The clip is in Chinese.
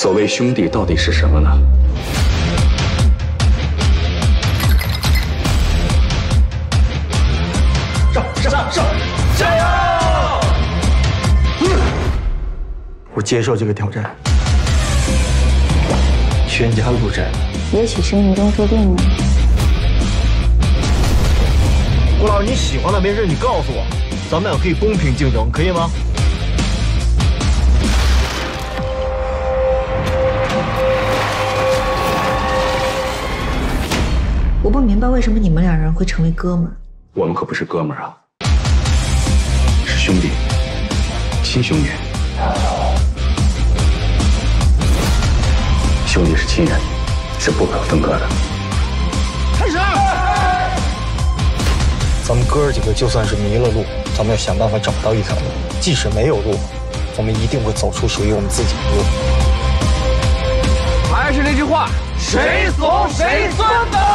所谓兄弟到底是什么呢？上上上上！加油！我接受这个挑战，全家入阵。也许是命中注定呢。顾老师，你喜欢的没事，你告诉我，咱们俩可以公平竞争，可以吗？我不明白为什么你们两人会成为哥们儿。我们可不是哥们儿啊，是兄弟，亲兄弟。兄弟是亲人，是不可分割的。开始！咱们哥儿几个就算是迷了路，咱们要想办法找到一条路。即使没有路，我们一定会走出属于我们自己的路。还是那句话，谁怂谁孙子。